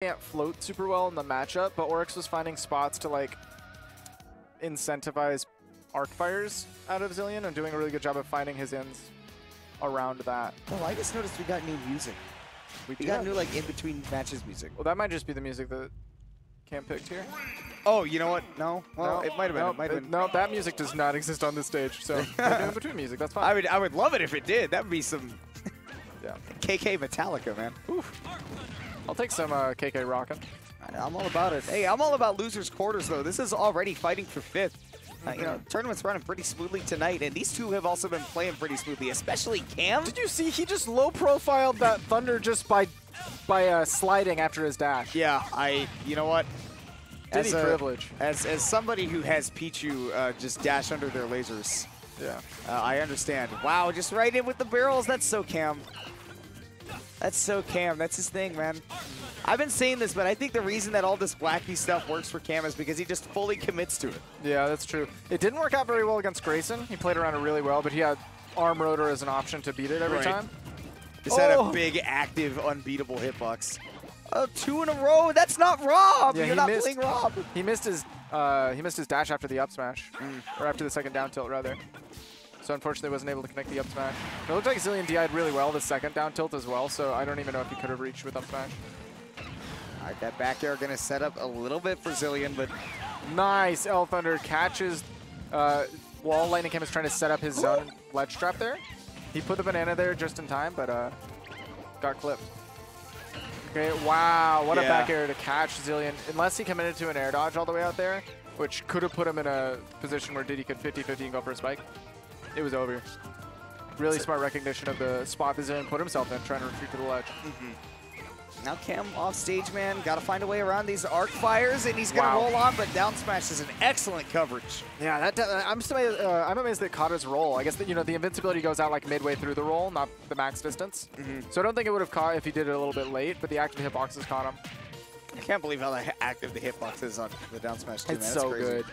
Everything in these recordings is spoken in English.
can't float super well in the matchup, but Oryx was finding spots to like incentivize arc fires out of Xillion and doing a really good job of finding his ins around that. Oh, I just noticed we got new music. We, We do got have- new like in between matches music. Well, that might just be the music that Cam picked here. Oh, you know what? No. Well, No, it might have been. No, it might have been. no, that music does not exist on this stage. So we're between music. That's fine. I would. I would love it if it did. That would be some yeah. KK Metallica, man. I'll take some uh, KK rockin'. I- I'm all about it. Hey, I'm all about losers quarters though. This is already fighting for fifth. Uh, you know, tournament's running pretty smoothly tonight, and these two have also been playing pretty smoothly, especially Cam. Did you see he just low profiled that Thunder just by by uh, sliding after his dash? Yeah, I. You know what? Diddy As a- privilege. As as somebody who has Pichu uh, just dash under their lasers, Yeah. uh, I understand. Wow, just right in with the barrels. That's so Cam. That's so Cam. That's his thing, man. I've been saying this, but I think the reason that all this Blackie stuff works for Cam is because he just fully commits to it. Yeah, that's true. It didn't work out very well against Grayson. He played around it really well, but he had arm rotor as an option to beat it every Right. time. Just had a Oh. big, active, unbeatable hitbox. Two in a row. That's not Rob. Yeah, You're not missed- playing Rob. He missed his uh, he missed his dash after the up smash, or after the second down tilt rather. So unfortunately, wasn't able to connect the up smash. It looked like Xillion DI'd really well the second down tilt as well. So I don't even know if he could have reached with up smash. All right, that back air going to set up a little bit for Xillion, but Nice. L Thunder catches uh, Wall. Lightning Cam is trying to set up his zone ledge trap there. He put the banana there just in time, but uh, got clipped. Okay, wow. What a back air to catch Xillion. Unless he committed to an air dodge all the way out there, which could have put him in a position where Diddy could 50-50 and go for a spike. It was over. Really smart recognition of the spot that Xillion put himself in, trying to retreat to the ledge. now Cam off stage, man. Got to find a way around these arc fires, and he's going to Wow. roll on, but down smash is an excellent coverage. Yeah, that uh, I'm amazed, uh, I'm amazed at Kata's roll. I guess that you know the invincibility goes out like midway through the roll, not the max distance. So I don't think it would have caught if he did it a little bit late. But the active hitboxes caught him. I can't believe how active the hitbox is on the down smash, too, It's man. So good.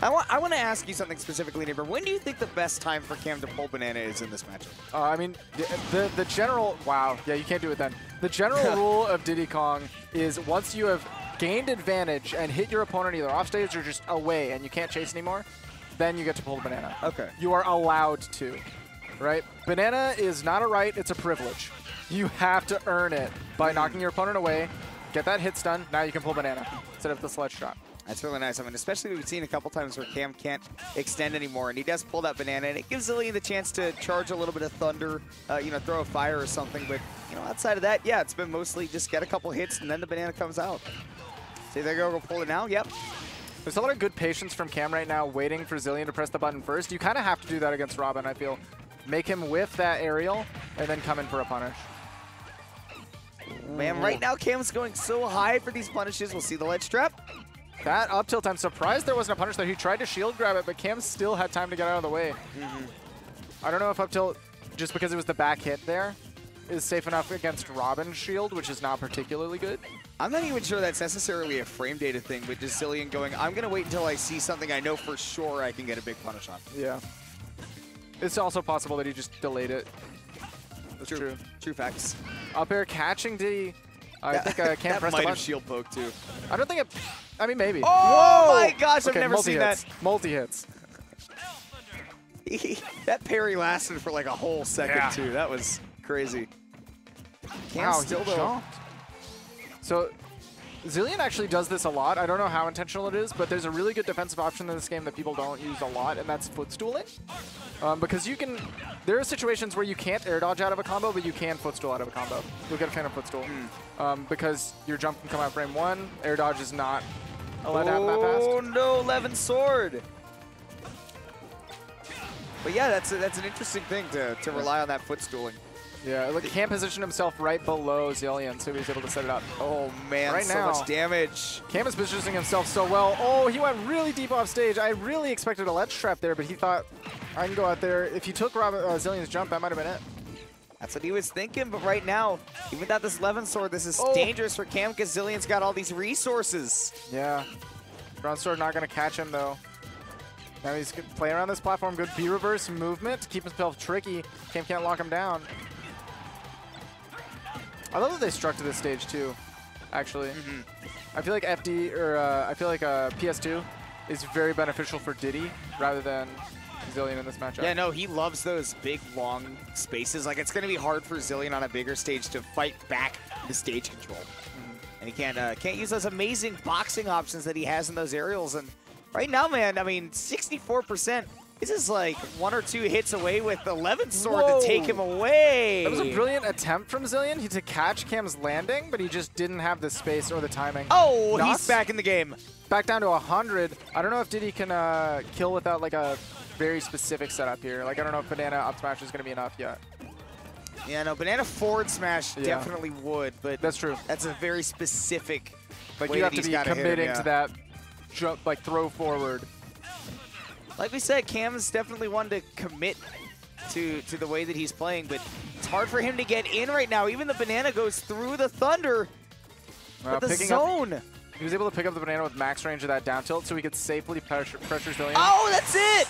I want, I want to ask you something specifically, Neighbor. When do you think the best time for Cam to pull banana is in this matchup? Uh, I mean, the, the the general wow, yeah, you can't do it then. The general rule of Diddy Kong is once you have gained advantage and hit your opponent either off stage or just away, and you can't chase anymore, then you get to pull the banana. Okay. You are allowed to, right? Banana is not a right; it's a privilege. You have to earn it by knocking your opponent away, get that hit stun. Now you can pull banana instead of the sledge drop. That's really nice. I mean, especially we've seen a couple times where Cam can't extend anymore, and he does pull that banana, and it gives Xillion the chance to charge a little bit of thunder, uh, you know, throw a fire or something. But you know, outside of that, yeah, it's been mostly just get a couple hits, and then the banana comes out. See, they go, go pull it now. Yep. There's a lot of good patience from Cam right now, waiting for Xillion to press the button first. You kind of have to do that against Robin, I feel. Make him whiff that aerial, and then come in for a punish. Man, right now Cam's going so high for these punishes. We'll see the ledge trap. That up tilt, I'm surprised there wasn't a punish there. He tried to shield grab it, but Cam still had time to get out of the way. I don't know if up tilt, just because it was the back hit there, is safe enough against Robin's shield, which is not particularly good. I'm not even sure that's necessarily a frame data thing, but just Xillion going, I'm going to wait until I see something I know for sure I can get a big punish on. Yeah. It's also possible that he just delayed it. That's true. True facts. Up air catching Diddy. I That- think uh, that pressed might the have button. shield poke too. I don't think it. I mean, maybe. Oh my gosh, I've Okay, never seen that. multi hits. that parry lasted for like a whole second Yeah. too. That was crazy. Cam Wow, still he jumped. So Xillion actually does this a lot. I don't know how intentional it is, but there's a really good defensive option in this game that people don't use a lot, and that's footstooling. Um, because you can, there are situations where you can't air dodge out of a combo, but you can footstool out of a combo. You'll get a Phantom Footstool. Hmm. Um, because your jump can come out frame one, air dodge is not allowed to happen that. Oh no, Levin sword. But yeah, that's a, that's an interesting thing to, to rely on that footstooling. Yeah, look, Cam positioned himself right below Xillion, so he was able to set it up. Oh man, Right so now. much damage. Cam is positioning himself so well. Oh, he went really deep off stage. I really expected a ledge trap there, but he thought, I can go out there. If he took Robert, uh, Xillion's jump, that might have been it. That's what he was thinking, but right now, even without this Levin sword, this is Oh. dangerous for Cam because Xillion's got all these resources. Yeah. Bronze Sword not going to catch him, though. Now he's playing around this platform. Good B-reverse movement to keep himself tricky. Cam can't lock him down. I love that they struck to this stage, too. actually. Mm-hmm. I feel like FD or uh, I feel like uh, PS2 is very beneficial for Diddy rather than Xillion in this matchup. Yeah, no, he loves those big, long spaces. Like, it's going to be hard for Xillion on a bigger stage to fight back the stage control. And he can't, uh, can't use those amazing boxing options that he has in those aerials. And right now, man, I mean, 64%. This is like one or two hits away with Levin sword Whoa. to take him away. That was a brilliant attempt from Xillion he to catch Cam's landing, but he just didn't have the space or the timing. Oh, Nos? he's back in the game. Back down to 100. I don't know if Diddy can uh, kill without like a very specific setup here. Like I don't know if banana up smash is going to be enough yet. Yeah, no, banana forward smash Yeah. definitely would, but That's true. that's a very specific Like you have to be gotta him, committing yeah. to that jump, like throw forward. Like we said, Cam's definitely one to commit to to the way that he's playing, but it's hard for him to get in right now. Even the banana goes through the thunder, Uh, but the picking up- zone. he was able to pick up the banana with max range of that down tilt, so he could safely pressure, pressure Xillion. Oh, that's it.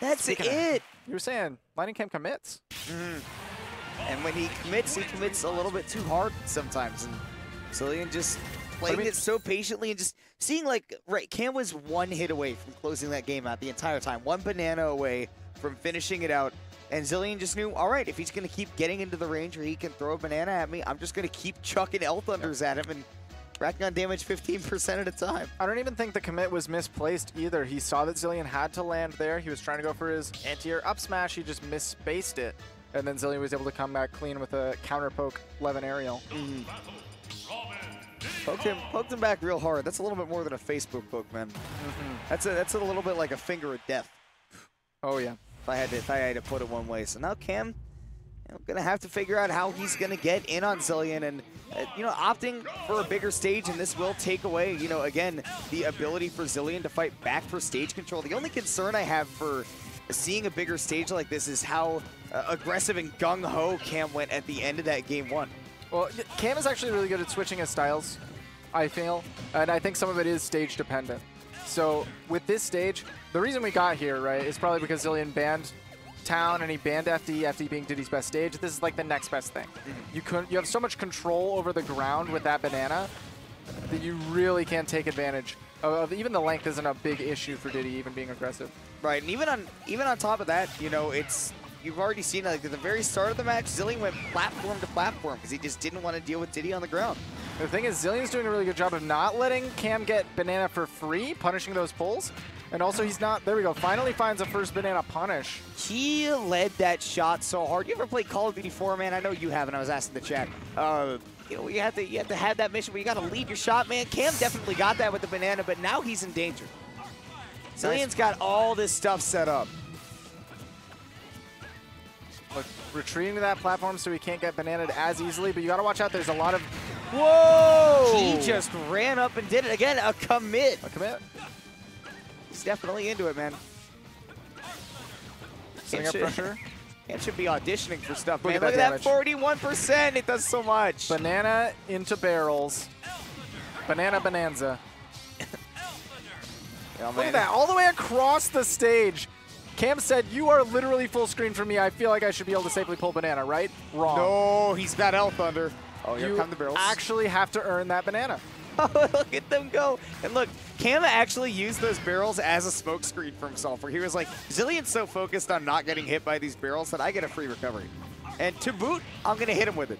That's Speaking of- it. You were saying Lightning Cam commits. Mm-hmm. And when he commits, he commits a little bit too hard sometimes. And Xillion just playing mean- it so patiently and just seeing like, right, Cam was one hit away from closing that game out the entire time. One banana away from finishing it out. And Xillion just knew, all right, if he's going to keep getting into the range where he can throw a banana at me, I'm just going to keep chucking L Thunders at him and racking on damage 15% at a time. I don't even think the commit was misplaced either. He saw that Xillion had to land there. He was trying to go for his anti-air up smash. He just misspaced it. And then Xillion was able to come back clean with a counter poke Levin aerial. Mm-hmm. Poked him, poked him back real hard. That's a little bit more than a Facebook poke, man. Mm-hmm. That's a, that's a little bit like a finger of death. Oh, yeah. if I had to if I had to put it one way. So now Cam, you know, gonna have to figure out how he's gonna get in on Xillion and uh, you know opting for a bigger stage and this will take away you know again the ability for Xillion to fight back for stage control. The only concern I have for seeing a bigger stage like this is how uh, aggressive and gung ho Cam went at the end of that game one. Well, Cam is actually really good at switching his styles, I feel. And I think some of it is stage dependent. So with this stage, the reason we got here, right, is probably because Xillion banned Town and he banned FD, FD being Diddy's best stage. This is like the next best thing. Mm-hmm. You couldn't, you have so much control over the ground with that banana that you really can't take advantage of, of even the length isn't a big issue for Diddy even being aggressive. Right, and even on even on top of that, you know, it's you've already seen like at the very start of the match, Xillion went platform to platform because he just didn't want to deal with Diddy on the ground. The thing is, Xillion's doing a really good job of not letting Cam get banana for free, punishing those pulls. And also, he's not, there we go, finally finds a first banana punish. He led that shot so hard. You ever played Call of Duty 4, man? I know you haven't. I was asking the chat. Uh, you know, you have to you have to have that mission where you got to lead your shot, man. Cam definitely got that with the banana, but now he's in danger. Xillion's got all this stuff set up. Look, retreating to that platform so he can't get bananaed as easily, but you gotta watch out, there's a lot of, Whoa! He just ran up and did it again. A commit. a commit. He's definitely into it, man. Setting up should- pressure. Cam should be auditioning for stuff, Look man. at Look that at that 41%. It does so much. Banana into barrels. Banana bonanza. Yeah, Look at that, all the way across the stage. Cam said, you are literally full screen for me. I feel like I should be able to safely pull banana, right? Wrong. No, he's got L Thunder. Oh, here you come the barrels. actually have to earn that banana. Oh, look at them go. And look, Cam actually used those barrels as a smokescreen for himself, where he was like, Xillion's so focused on not getting hit by these barrels that I get a free recovery. And to boot, I'm going to hit him with it.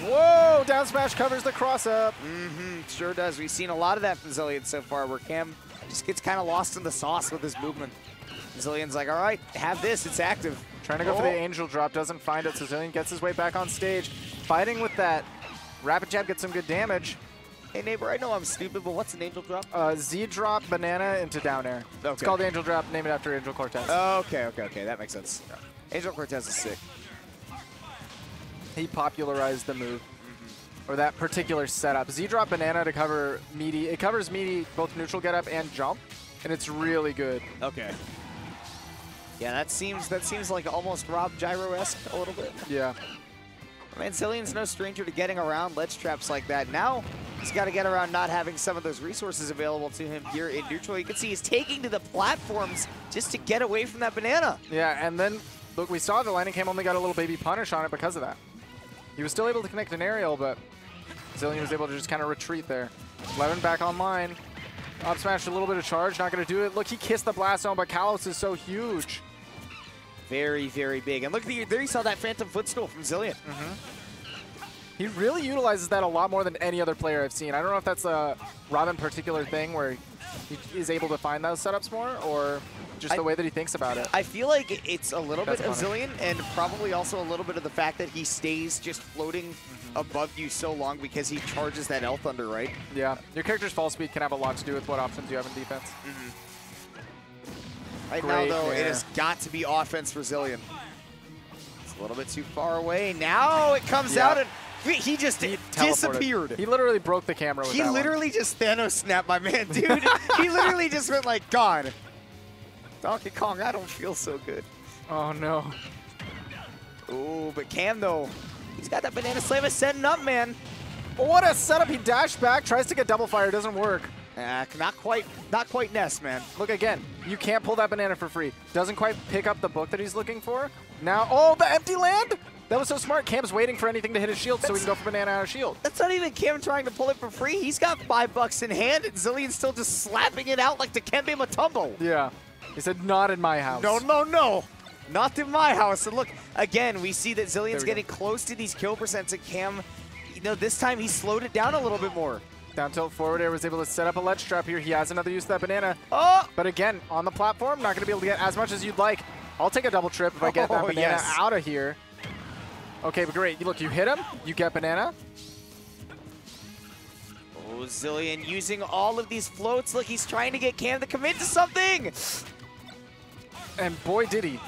Whoa, down smash covers the cross up. Mm-hmm, sure does. We've seen a lot of that from Xillion so far, where Cam just gets kind of lost in the sauce with his movement. Xillion's like, all right, have this. It's active. Trying to go for the Oh. angel drop, doesn't find it, so Xillion gets his way back on stage. Fighting with that. Rapid jab gets some good damage. Hey, neighbor, I know I'm stupid, but what's an angel drop? Uh, Z drop banana into down air. It's called angel drop, name it after Angel Cortez. Okay, okay, okay. That makes sense. Angel Cortez is sick. he popularized the move. Or that particular setup. Z drop banana to cover meaty. It covers meaty both neutral get up and jump, and it's really good. Okay. Yeah, that seems that seems like almost Rob Gyro-esque a little bit. Yeah. Man, Xillion's no stranger to getting around ledge traps like that. Now he's got to get around not having some of those resources available to him here in neutral. You can see he's taking to the platforms just to get away from that banana. Yeah, and then, look, we saw the Lightning Cam only got a little baby punish on it because of that. He was still able to connect an aerial, but Xillion was able to just kind of retreat there. Levin back online. Up smash, a little bit of charge, not going to do it. Look, he kissed the blast zone, but Kalos is so huge. Very, very big. And look, the, there you saw that Phantom Footstool from Xillion. He really utilizes that a lot more than any other player I've seen. I don't know if that's a Robin particular thing where he is able to find those setups more or just I- the way that he thinks about it. I feel like it's a little That's bit of. Xillion and probably also a little bit of the fact that he stays just floating Mm-hmm. above you so long because he charges that L Thunder, right? yeah, your character's fall speed can have a lot to do with what options you have in defense. Right Great now, though, it has got to be offense for Xillion. It's a little bit too far away. Now it comes Yeah. out and he- just He disappeared. He literally broke the camera with He that one. literally just Thanos snapped my man, dude. he literally just went like, God. Donkey Kong, I don't feel so good. Oh no. Ooh, but Cam, though, he's got that Banana Slam setting up, man. What a setup! He dashed back, tries to get double fire, doesn't work. Uh, not quite, not quite Ness, man. Look again, you can't pull that banana for free. Doesn't quite pick up the book that he's looking for. Now, oh, the empty land! That was so smart. Cam's waiting for anything to hit his shield so he can go for banana out of shield. That's not even Cam trying to pull it for free. He's got five bucks in hand, and Xillion's still just slapping it out like Dikembe Mutombo. Yeah. He said, not in my house. No, no, no. Not in my house. And look, again, we see that Xillion's we go. getting close to these kill percents, and Cam, you know, this time he slowed it down a little bit more. Down tilt forward air was able to set up a ledge trap here. He has another use of that banana. Oh! But again, on the platform, not going to be able to get as much as you'd like. I'll take a double trip if I get that Oh, banana yes. out of here. Okay, but great. Look, you hit him, you get banana. Oh, Xillion using all of these floats. Look, he's trying to get Cam to commit to something. And boy, did he.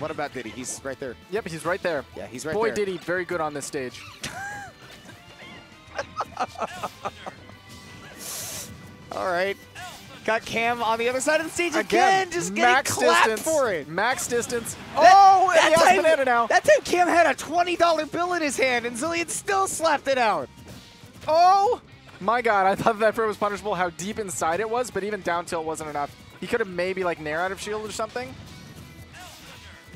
What about Diddy? He's right there. Yep, he's right there. Yeah, he's right boy, there. did he. Very good on this stage. All right. Got Cam on the other side of the stage again, just getting max clapped distance, for it. Max distance. That- oh, and that he has time, banana now. That time Cam had a $20 bill in his hand, and Xillion still slapped it out. Oh my god, I thought that throw was punishable how deep inside it was, but even down tilt wasn't enough. He could have maybe like nair out of shield or something.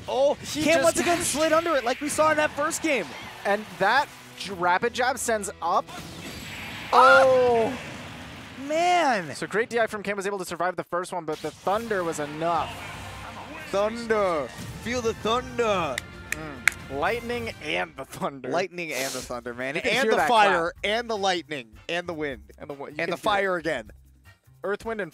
Oh, He Cam once again slid under it like we saw in that first game. And that rapid jab sends up. Oh! Man. So great DI from Cam was able to survive the first one, but the thunder was enough. Thunder. Feel the thunder. Mm. Lightning and the thunder. Lightning and the thunder, man. And the that fire, and the lightning, and the wind, And the, and the fire again. it. Earth, wind, and